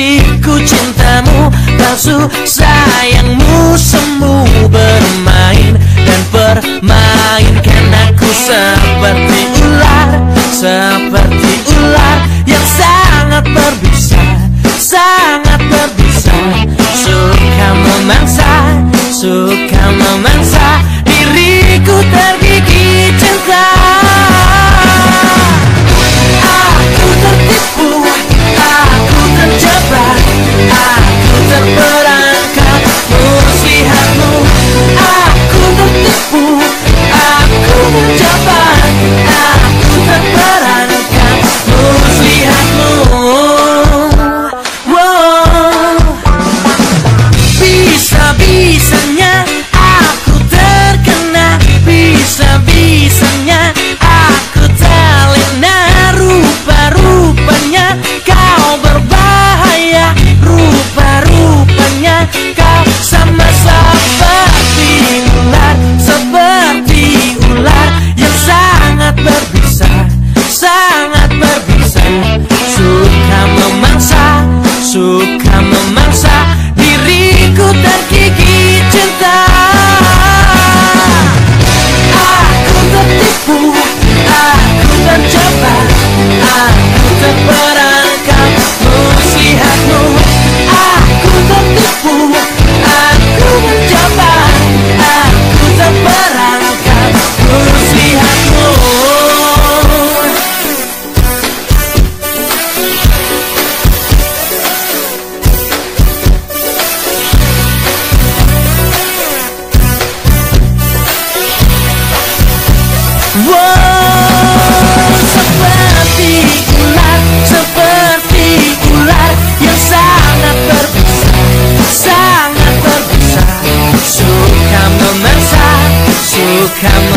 kekasihku cintamu Palsu sayangmu semu bermain Dan permainkan bisa-bisanya aku terkena bisa-bisanya come